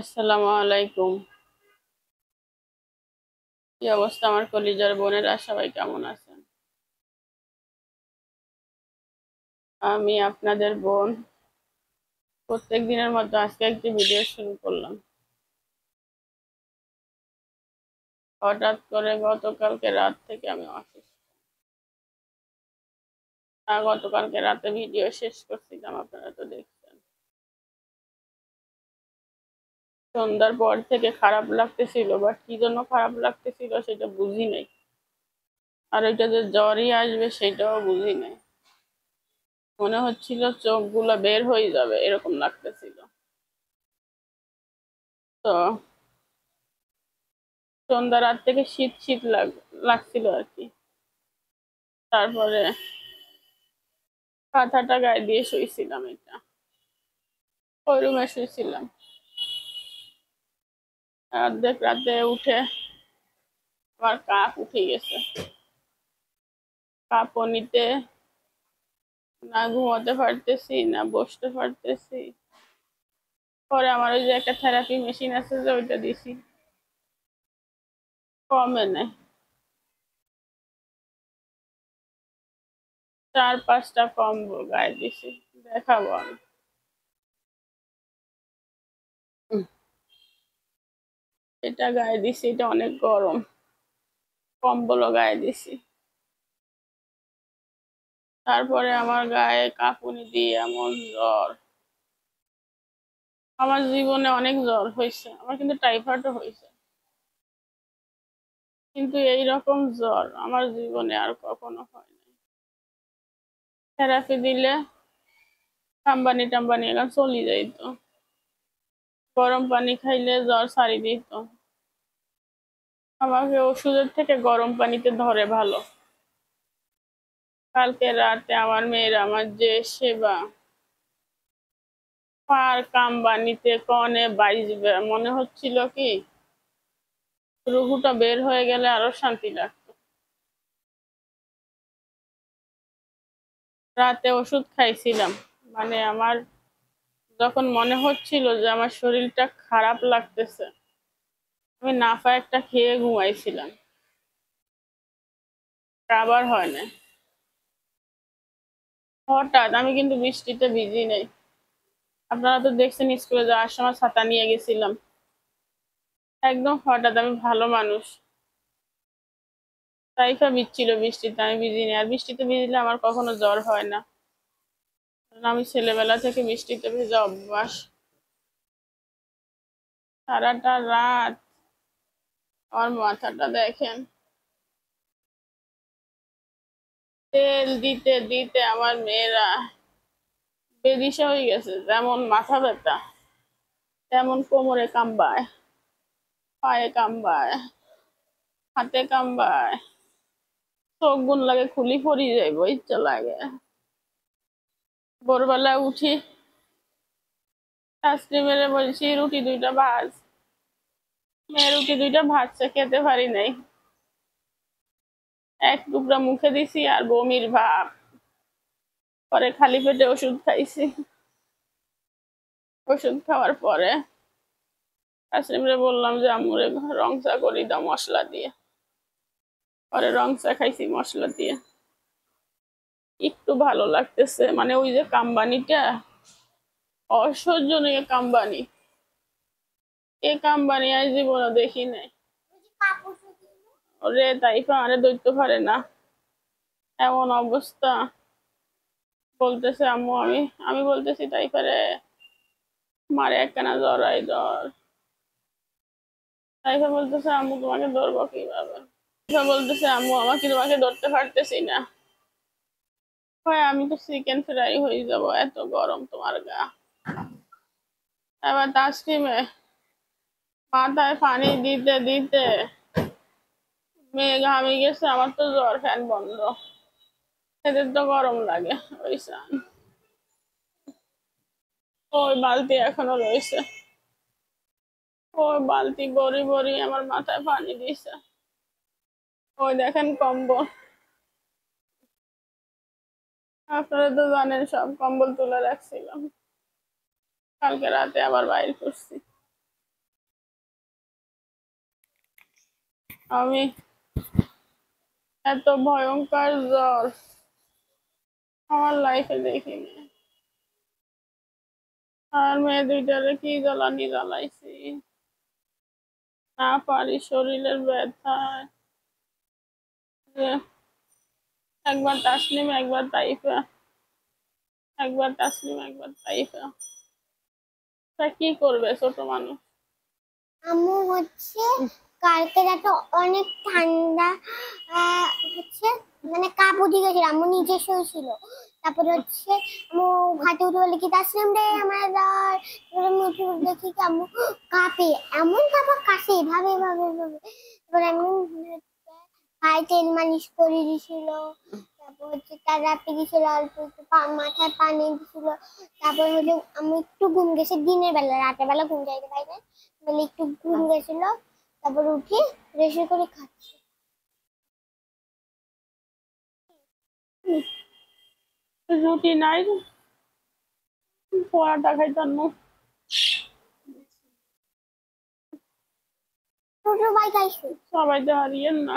আসসালামু আলাইকুম। কি অবস্থা আমার কলিজার বোনেরা? সবাই কেমন আছেন? আমি আপনাদের বোন। প্রত্যেক দিনের মতো আজকে একটি ভিডিও শুরু করলাম। হঠাৎ করে গতকালকে রাত থেকে আমি অসুস্থ। গতকালকে রাতে ভিডিও শেষ করছিলাম, আপনারা তো দেখছেন। সন্ধ্যার পর থেকে খারাপ লাগতেছিল বাট কি জন্য খারাপ লাগতেছিল সেটা বুঝি নাই। আর ওইটা যে জ্বরই আসবে সেটাও বুঝি নাই। মনে হচ্ছিল চোখগুলো বের হয়ে যাবে, এরকম লাগতেছিল। তো সন্ধ্যা রাত থেকে শীত শীত লাগ, লাগছিল আর কি। তারপরে কাঁথাটা গায়ে দিয়ে শুয়েছিলাম এটা। ওই রুমে শুয়েছিলাম অর্ধেক রাতে উঠে আমার কাপ উঠে গেছে। কাপ নিতে না ঘুমাতে পারতেছি, না বসতে পারতেছি। পরে আমার ওই যে একটা থেরাপি মেশিন আছে যে ওইটা দিছি। কমে নেই। চার পাঁচটা কম্বল গায়ে দিছি, দেখাবো আমি। এটা গায়ে দিছি, এটা অনেক গরম। কম্বলও গায়ে দিছি। তারপরে আমার গায়ে কাঁপুনি দিয়ে এমন জ্বর। আমার জীবনে অনেক জ্বর হয়েছে, আমার কিন্তু টাইফয়েডও হয়েছে। কিন্তু এই রকম জ্বর আমার জীবনে আর কখনো হয় নাই। থেরাপি দিলে কাম্বানি টাম্বানি এখন চলে যাইত। গরম পানি খাইলে জ্বর সারি দিত। আমাকে ওষুধের থেকে গরম পানিতে ধরে ভালো। কালকে রাতে আমার মেয়ের আমার যে সেবা, পার কাম্বানিতে কনে বাইজবে মনে হচ্ছিল কি, রুহুটা বের হয়ে গেলে আরও শান্তি লাগতো। রাতে ওষুধ খাইছিলাম মানে আমার যখন মনে হচ্ছিল যে আমার শরীরটা খারাপ লাগতেছে, আমি নাফা একটা খেয়ে ঘুমাইছিলাম। আবার হয় না হঠাৎ আমি কিন্তু বৃষ্টিতে ভিজি নেই। আপনারা তো দেখছেন স্কুলে যাওয়ার সময় ছাতা নিয়ে গেছিলাম। একদম হঠাৎ আমি ভালো মানুষ। টাইফা বিচ্ছিল বৃষ্টিতে আমি ভিজিনি আর বৃষ্টিতে ভিজলে আমার কখনো জ্বর হয় না। আমি ছেলেবেলা থেকে মিষ্টিতে ভেজা অভ্যাস। সারাটা রাত আমার মাথাটা দেখেন। তেল দিতে দিতে আমার মেয়েরা বেদিশা হয়ে গেছে, যেমন মাথা ব্যথা, তেমন কোমরে কামবায় পায়ে কামবায় হাতে কামবায় চোখ গুণ লাগে খুলি পড়ি যাইব, ইচ্ছা লাগে। ভোরবেলায় উঠি। শাস্ত্রী মেরে বলছি, রুটি দুইটা ভাজ। মেয়ে রুটি দুইটা ভাজছে, খেতে পারি নাই। এক টুকরা মুখে দিছি আর বমির ভাব। পরে খালি পেটে ওষুধ খাইছি। ওষুধ খাওয়ার পরে কাসিমরে বললাম যে আমুরে রং চা করি দাও মশলা দিয়ে। পরে রং চা খাইছি মশলা দিয়ে। একটু ভালো লাগতেছে। মানে ওই যে কাম্বানিটা, অসহ্যনীয় কাম্বানি। এ কাম্বানি আর জীবনে দেখি নাই। ওরে তাইফা, আরে দৈত্য পারে না। এমন অবস্থা। বলতেছে আম্মু, আমি আমি বলতেছি তাই পারে মারে একখানা আই জ্বর তাইফা বলতেছে, আম্মু তোমাকে ধরবো কীভাবে? বলতেছে, আম্মু, আমাকে তোমাকে ধরতে পারতেছি না। হয়, আমি তো চিকেন ফ্রাই হয়ে যাব। এত গরম তোমার গা। এবার তাসকিমে মাথায় পানি দিতে দিতে মেয়ে ঘামে গেছে, আমার তো জ্বর, ফ্যান বন্ধ। এদের তো গরম লাগে, ওই স্নান। ওই বালতি এখনও রয়েছে। ওই বালতি বড়ি বড়ি আমার মাথায় পানি দিছে ওই দেখেন কম্বল। আপনারা তো জানেন সব কম্বল তুলে রাখছিলাম। কালকে রাতে আবার বাইর করছি। আমি এত ভয়ঙ্কর জ্বর। আমার লাইফে দেখিনি। আর মেয়ে দুইটারে কি জ্বালানি জ্বালাইছি? না পারি, শরীরের ব্যথায়। একবার তাসলিম, একবার তাইফা। একবার তাসলিম, একবার তাইফা। তা কি করবে ছোট মানুষ? আম্মু হচ্ছে, কালকে রাতে অনেক ঠান্ডা হচ্ছে মানে কাপ উঠে গেছিল, আম্মু নিচে শুয়েছিল। তারপরে হচ্ছে, আম্মু ঘাটে উঠে বলে কি তাসলাম রে, আমার তারপরে আমি উঠে দেখি কি আম্মু কাঁপে? এমন কাপা কাশে এভাবে এভাবে এভাবে। তারপরে আমি তেল মালিশ করে দিছিল। তারপর হচ্ছে তার রাতে গেছিল অল্প একটু মাথায় পানি দিছিল। তারপর আমি একটু ঘুম গেছে দিনের বেলা রাতের বেলা ঘুম যাইতে পারি না বলে একটু ঘুম গেছিল তারপর উঠে রেশে করে খাচ্ছি। রুটি নাই পরাটা খাইতাম না ছোট ভাই খাইছি? সবাই তো হারিয়েন না।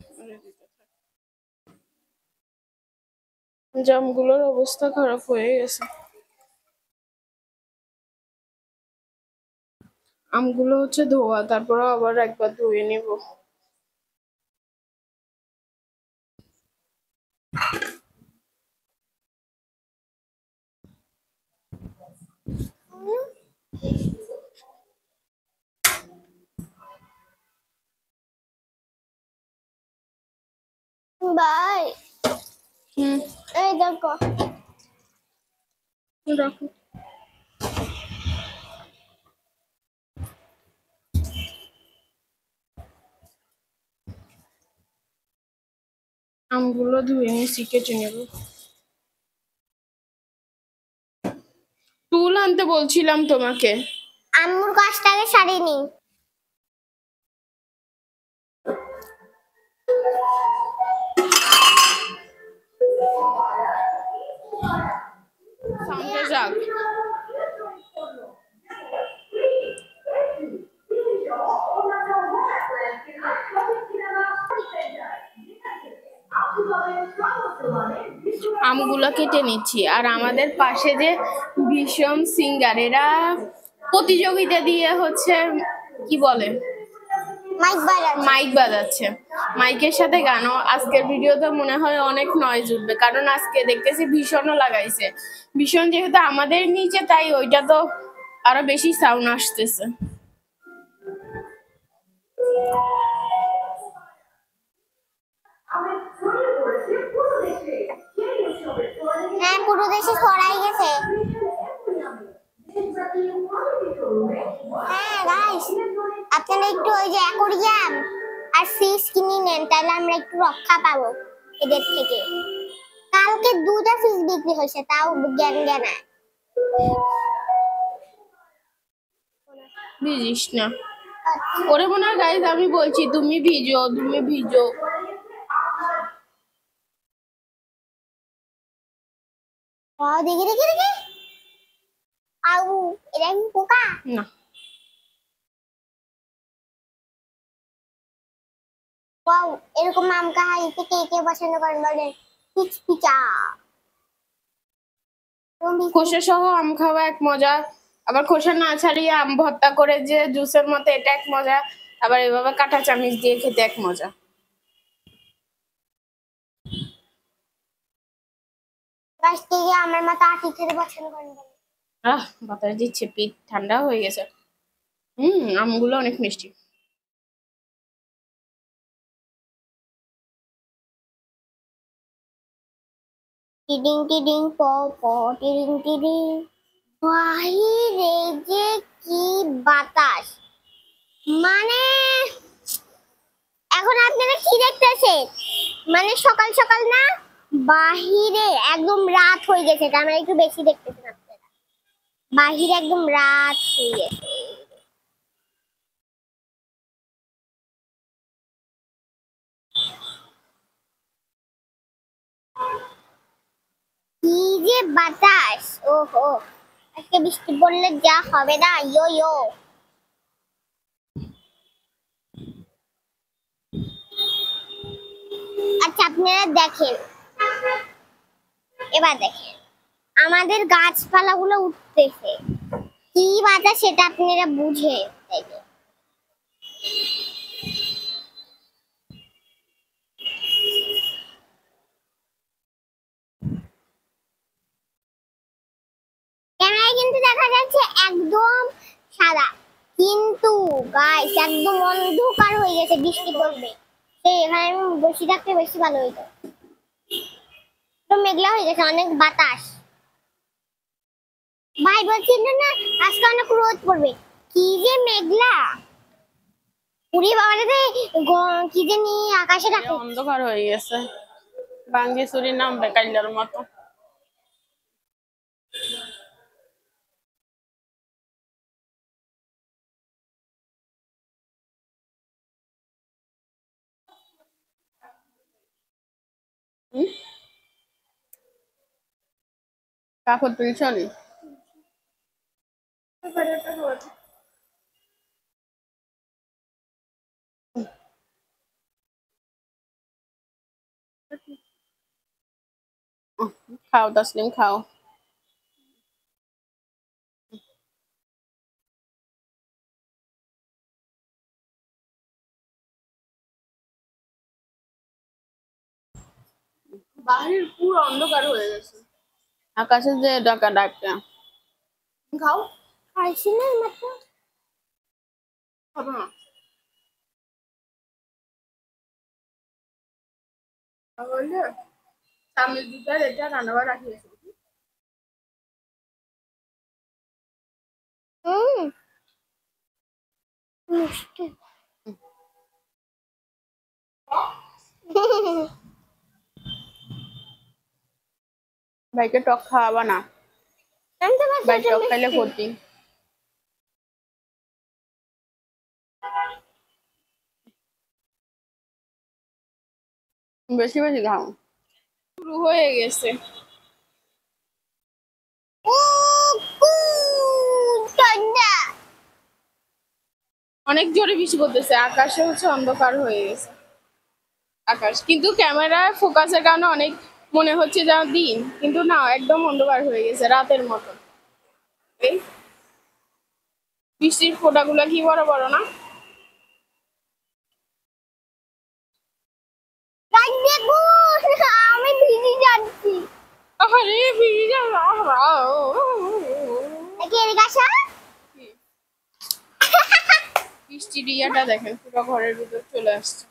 জামগুলোর অবস্থা খারাপ হয়ে গেছে। আমগুলো হচ্ছে ধোয়া তারপর আবার একবার ধুয়ে নিব। ভাই হুম। এই দেখো। রাখো আমগুলো ধুয়ে নিয়েছি কেটে নেব। টুল আনতে বলছিলাম তোমাকে। আম্মুর গাছটাকে সারিনি সামনে যাক। আমগুলো কেটে নিচ্ছি। আর আমাদের পাশে যে ভীষণ সিঙ্গার এরা প্রতিযোগিতা দিয়ে হচ্ছে কি বলে? মাইক বাজাচ্ছে। মাইকের সাথে গানও। আজকের ভিডিওতে মনে হয় অনেক নয়েজ উঠবে, কারণ আজকে দেখতেছি ভীষণও লাগাইছে। ভীষণ যেহেতু আমাদের নিচে, তাই ওইটা তো আরও বেশি সাউন্ড আসতেছে। হ্যাঁ পুরো দেশে গেছে। হ্যাঁ আপনারা একটু ওই যে অ্যাকোরিয়াম আর ফিশ কিনে নেন তাহলে আমরা একটু রক্ষা পাবো এদের থেকে। কালকে দুটা ফিশ বিক্রি হয়েছে তাও জ্ঞান ভিজিস না। ওরে মনে হয় গাইজ আমি বলছি তুমি ভিজো তুমি ভিজো। দেখি দেখি দেখি। আউ এটা কি পোকা? না। ওয়াও এরকম আম কাহাইতে কে কে পছন্দ করেন বলেন। পিচ পিচা। তুমি খোসা সহ আম খাওয়া এক মজা। আবার খোসা না ছাড়িয়ে আম ভর্তা করে যে জুসের মতো এটা এক মজা। আবার এভাবে কাঁটা চামিচ দিয়ে খেতে এক মজা। গাছ থেকে আমার মতো আটি খেতে পছন্দ করেন আহ বাতাস দিচ্ছে পিঠ ঠান্ডা হয়ে গেছে। হুম আমগুলো অনেক মিষ্টি। টিডিং টিডিং প প টিডিং টিডিং বাহিরে যে কি বাতাস? মানে এখন আপনারা কি দেখতেছেন? মানে সকাল সকাল না, বাহিরে একদম রাত হয়ে গেছে, তার মানে একটু বেশি দেখতেছেন আপনারা। বাহিরে একদম রাত হয়ে গেছে। কি যে বাতাস, ওহো। আজকে বৃষ্টি পড়লে যা হবে না ইয়ো ইয়ো আচ্ছা আপনারা দেখেন। এবার দেখেন। আমাদের গাছপালাগুলো উঠতেছে। কি বাতাস সেটা আপনারা বুঝে দেখেন ক্যামেরায় কিন্তু দেখা যাচ্ছে একদম সাদা কিন্তু গাইস একদম অন্ধকার হয়ে গেছে বৃষ্টি পড়বে। সেই এখানে আমি বসে থাকতে বেশি ভালো হইতো। তো মেঘলা হয়ে গেছে অনেক বাতাস। ভাই বলছিল না আজকে অনেক রোদ পড়বে। কি যে মেঘলা। উড়ি বাবা রে গ- কি যে নিয়ে আকাশে রাখে অন্ধকার হয়ে গেছে। বাঙ্গি চুরি নামবে কাইলার মতো। কাপড় তুলছ নি খাও তসলিম খাও। বাহির পুরো অন্ধকার হয়ে গেছে। আকাশে যে ডাকা ডাকা খাও। খাইছি না মাত্র। খাব? না তাহলে সামনের দুটা এটা রান্নাবার রাখিয়েছি। হুম। মিষ্টি। ভাইকে টক খাওয়াবা না। ভাই টক খাইলে ক্ষতি। বেশি বেশি খাও। শুরু হয়ে গেছে। অনেক জোরে বৃষ্টি পড়তেছে আকাশে হচ্ছে অন্ধকার হয়ে গেছে। আকাশ কিন্তু ক্যামেরায় ফোকাসের কারণে অনেক মনে হচ্ছে যা দিন কিন্তু না একদম অন্ধকার হয়ে গেছে রাতের মতো এই বৃষ্টির ফোঁটাগুলো কি বড় বড় না আমি ভিজে যাচ্ছি আরে ভিজে যাবে। দেখি এদিকে আসা বৃষ্টির ইয়াটা দেখেন পুরো ঘরের ভিতর চলে আসছে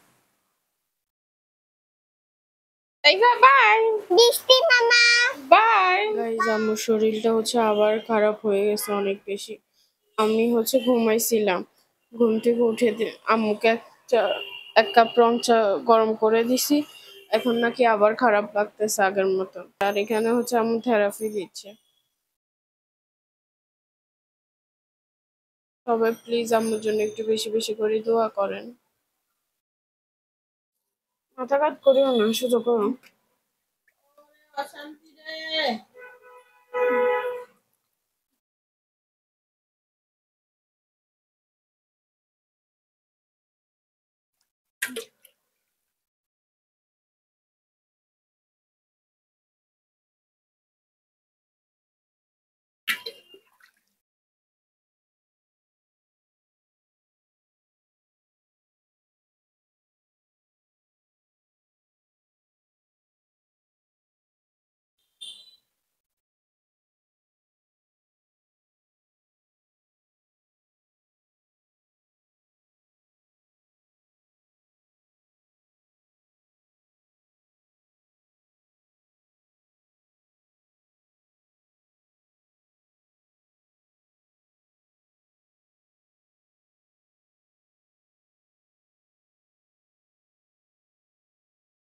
আমার শরীরটা হচ্ছে আবার খারাপ হয়ে গেছে অনেক বেশি। আমি হচ্ছে ঘুমাইছিলাম। ঘুম থেকে উঠে আম্মুকে এক চা- এক কাপ রং চা গরম করে দিছি। এখন নাকি আবার খারাপ লাগতেছে আগের মতো। আর এখানে হচ্ছে আম্মু থেরাপি দিচ্ছে। সবাই প্লিজ আম্মুর জন্য একটু বেশি বেশি করে দোয়া করেন। কাট করিও না শুধু করো অশান্তি রে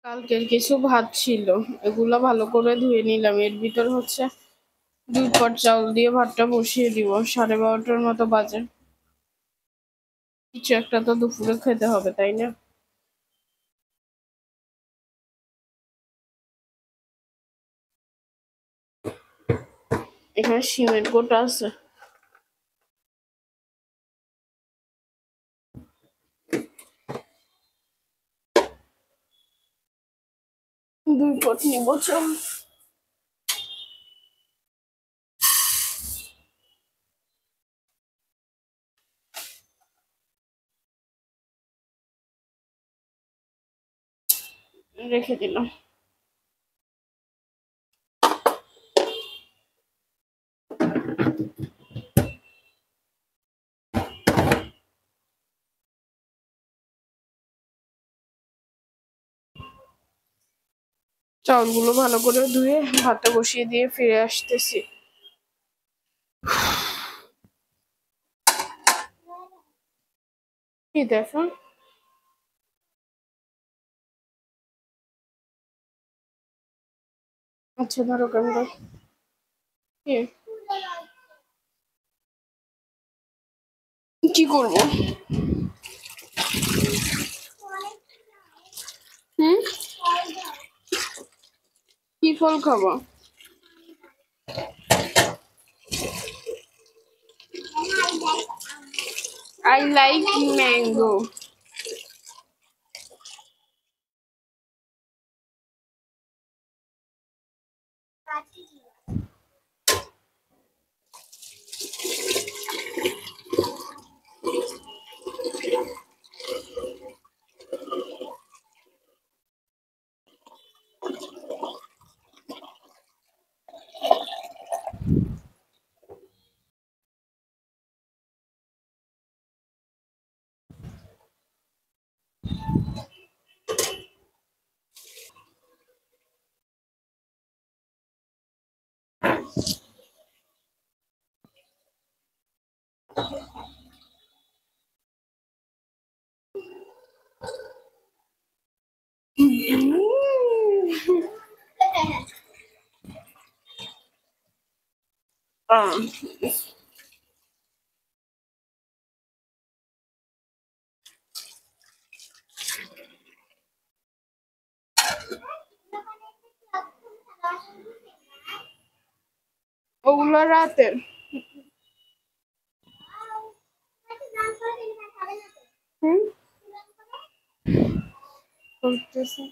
কালকের কিছু ভাত ছিল, এগুলো ভালো করে ধুয়ে নিলাম। এর ভিতর হচ্ছে দুই পট চাউল দিয়ে ভাতটা বসিয়ে দিব, সাড়ে বারোটার মতো বাজে। কিছু একটা তো দুপুরে খেতে হবে, তাই না? এখানে সিমেন্ট গোটা আছে। দুই পট নিব চল রেখে দিলাম চাউলগুলো ভালো করে ধুয়ে ভাতটা বসিয়ে দিয়ে ফিরে আসতেছি। কি দেখো আচ্ছা ধরো কি করব? হুম? কি ফল খাবো I like mango. Um, ওগুলো রাতের হুম করতেছে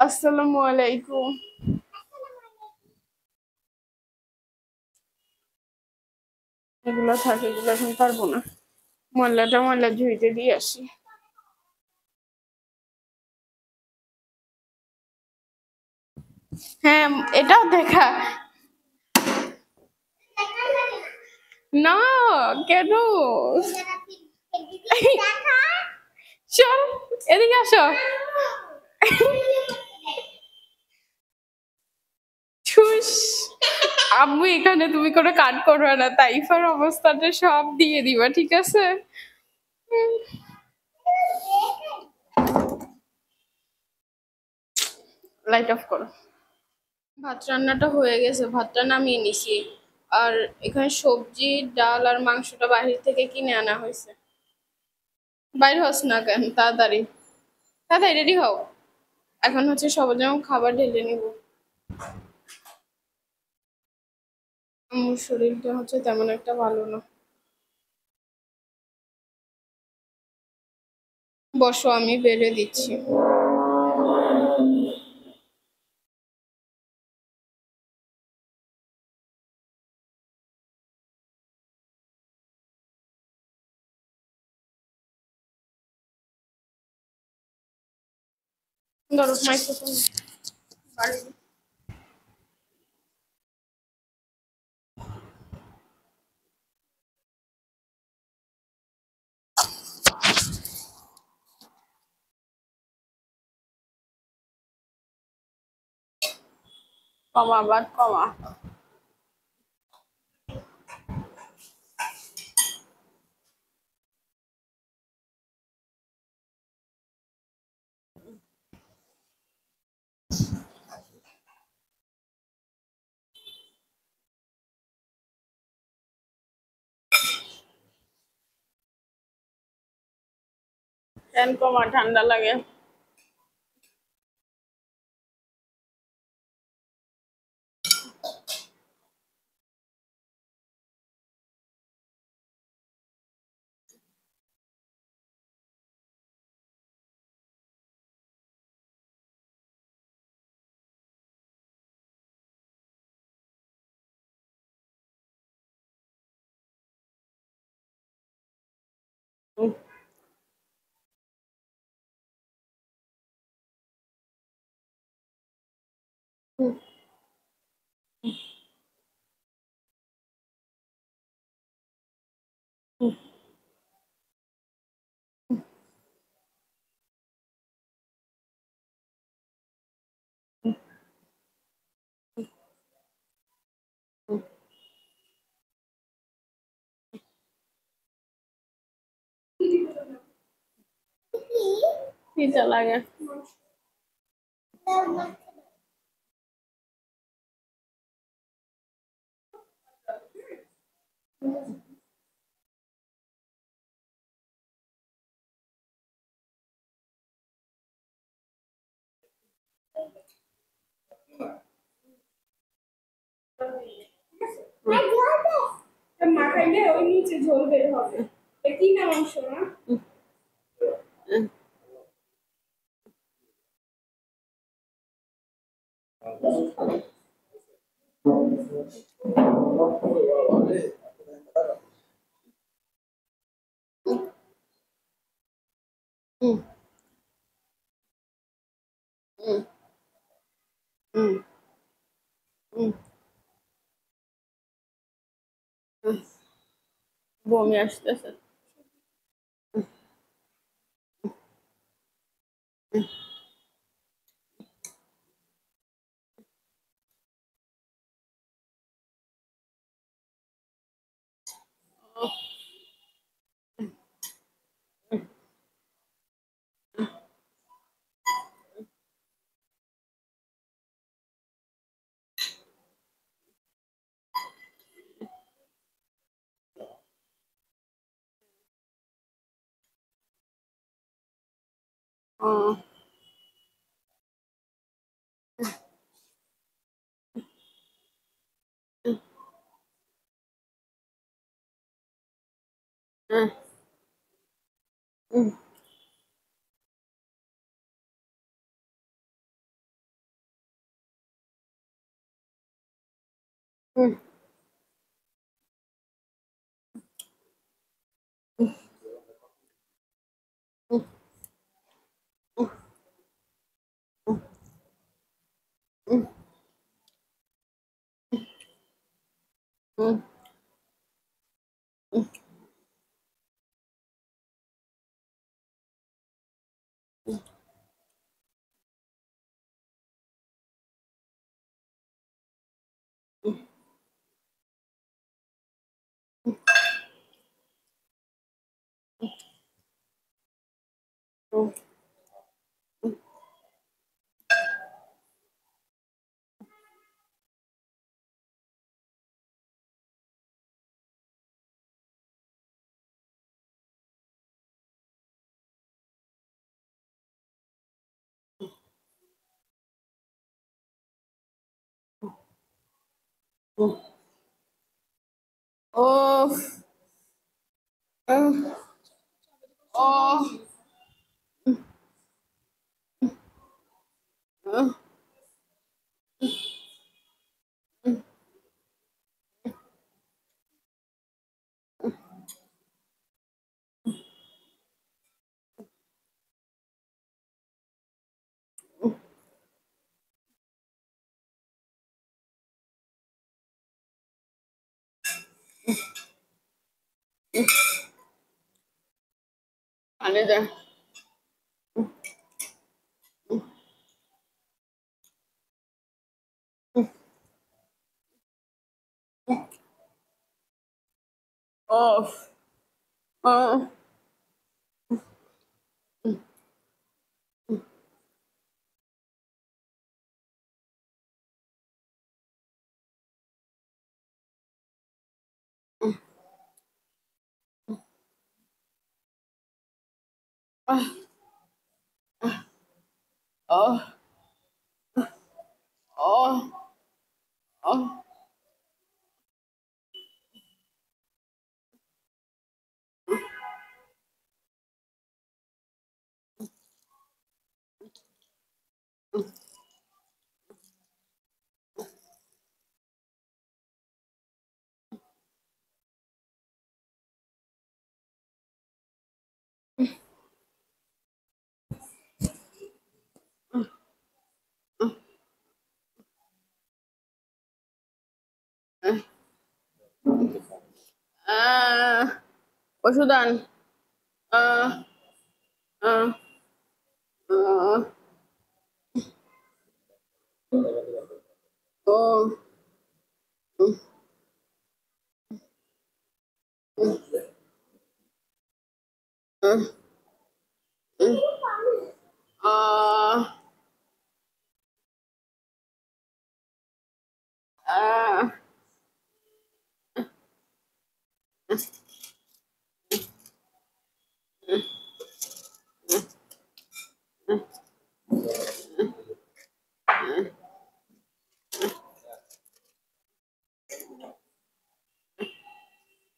আসসালামু আলাইকুম। এগুলো থাকে, এগুলো এখন পারব না। ময়লাটা ময়লা ঝুইতে দিয়ে আসি। হ্যাঁ এটাও দেখা। না, কেন? চল এদিকে আসো আম্মু, এখানে তুমি কোনো কাট করবে না। তাইফার অবস্থাটা সব দিয়ে দিবা, ঠিক আছে? লাইট অফ করো। ভাত রান্নাটা হয়ে গেছে, ভাতটা নামিয়ে নিছি। আর এখানে সবজি, ডাল আর মাংসটা বাহির থেকে কিনে আনা হয়েছে। বাইরে হস না কেন? তাড়াতাড়ি। তাড়াতাড়ি রেডি হও। এখন হচ্ছে সবার জন্য খাবার ঢেলে নিব। আমার শরীরটা হচ্ছে তেমন একটা ভালো না। বসো, আমি বেড়ে দিচ্ছি। got with microphone. Comma, but comma. Fan কমা ঠান্ডা লাগে উম, শীতে লাগে মাখাইলে ওই নিচে ঝোল বের হবে এ কি না মাংস না হুম হুম হুম হুম হুম। বমি আসতেছে ও হুম হুম হুম হুম হুম হুম ও 안되 어, 어. 啊啊啊 আহ ওষুধ আন আহ আহ আহ ও আহ আহ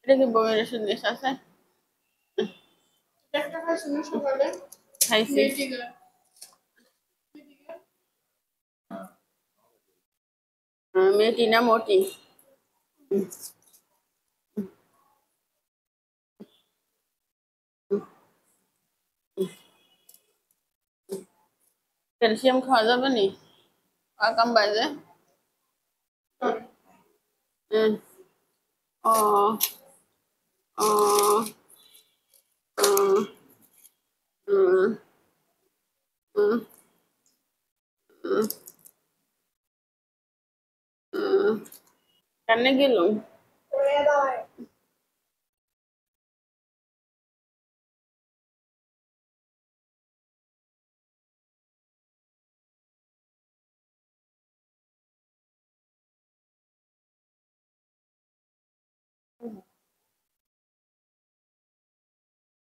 এটা কি বমির ওষুধ নিয়ে আছে একটা খাইছি না সকালে খাইছি মেয়েটিকে আহ, মেয়েটি না মোটি ক্যালসিয়াম খাওয়া যাবে নি কাম বাজে হুম ও ও হুম হুম হুম হুম কেন গেলুম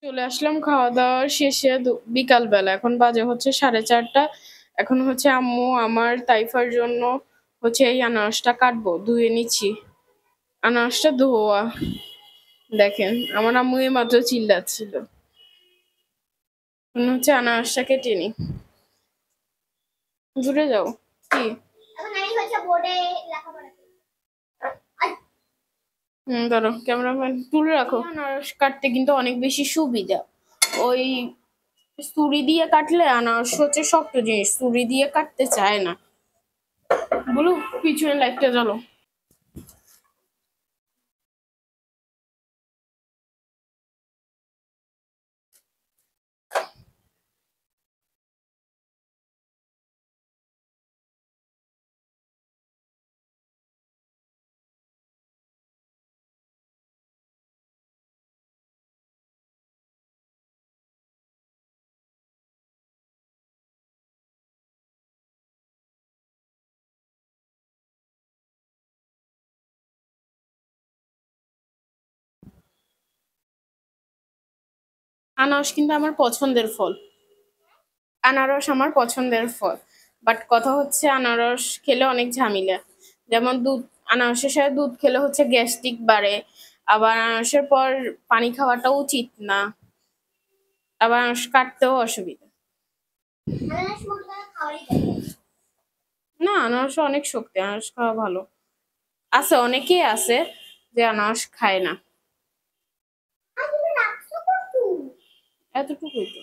চলে আসলাম খাওয়া দাওয়া শেষে বিকাল বেলা এখন বাজে হচ্ছে সাড়ে চারটা। এখন হচ্ছে আম্মু আমার তাইফার জন্য হচ্ছে এই আনারসটা কাটবো, ধুয়ে নিচ্ছি। আনারসটা ধোয়া। দেখেন, আমার আম্মু এই মাত্র চিল্লাচ্ছিল। এখন হচ্ছে আনারসটা কেটে নি দূরে যাও। কি এখন আমি হচ্ছে বোর্ডে লেখাপড়া করি। হুম, ধরো ক্যামেরাম্যান তুলে রাখো। আনারস কাটতে কিন্তু অনেক বেশি সুবিধা। ওই ছুরি দিয়ে কাটলে আনারস হচ্ছে শক্ত জিনিস ছুরি দিয়ে কাটতে চায় না। বলো পিছনে লাইটটা জ্বালো। আনারস কিন্তু আমার পছন্দের ফল। আনারস আমার পছন্দের ফল। বাট কথা হচ্ছে আনারস খেলে অনেক ঝামেলা। যেমন দুধ, আনারসের সাথে দুধ খেলে হচ্ছে গ্যাস্ট্রিক বাড়ে। আবার আনারসের পর পানি খাওয়াটা উচিত না। আবার আনারস কাটতেও অসুবিধা। না, আনারস অনেক শক্তি, আনারস খাওয়া ভালো। আছে, অনেকেই আছে যে আনারস খায় না আর তুমি রাখছো কত? এতটুকুই তো।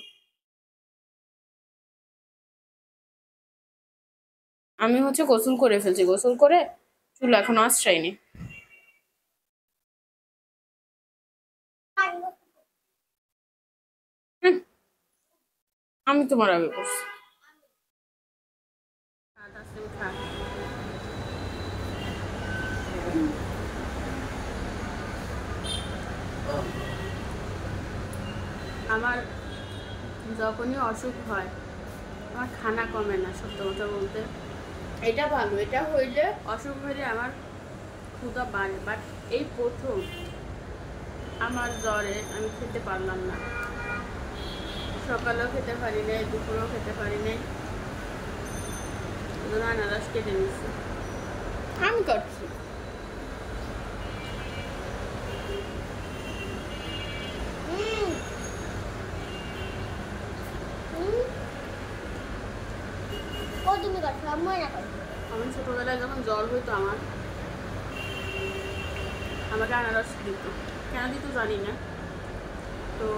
আমি হচ্ছে গোসল করে ফেলছি, গোসল করে চুল এখনও আশ্রয়নি। আমি তোমার আগে করছি। আমার যখনই অসুখ হয় আমার খানা কমে না সত্য কথা বলতে। এটা ভালো এটা হইলে অসুখ হলে আমার ক্ষুধা বাড়ে বাট এই প্রথম আমার জ্বরে আমি খেতে পারলাম না। সকালেও খেতে পারি নাই দুপুরেও খেতে পারি নাই। আনারস কেটে নিচ্ছি আমি করছি হুম হুম ও তুমি করছ আম্মু না করছ আমি ছোটোবেলায় যখন জ্বর হইতো আমার, আমাকে আনারস দিত। কেন দিত জানি না। তো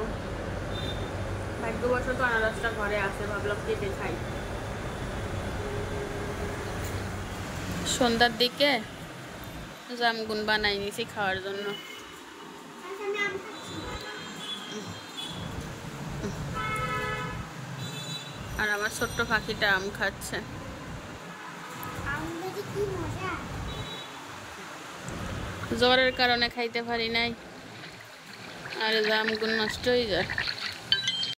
ভাগ্যবশত আনারসটা ঘরে আছে, ভাবলাম কেটে খাই। সন্ধ্যার দিকে জামগুন বানাই নিছি খাওয়ার জন্য। আর আমার ছোট্ট পাখিটা আম খাচ্ছে। জ্বরের কারণে খাইতে পারি নাই। আর জামগুন নষ্ট হয়ে যায়।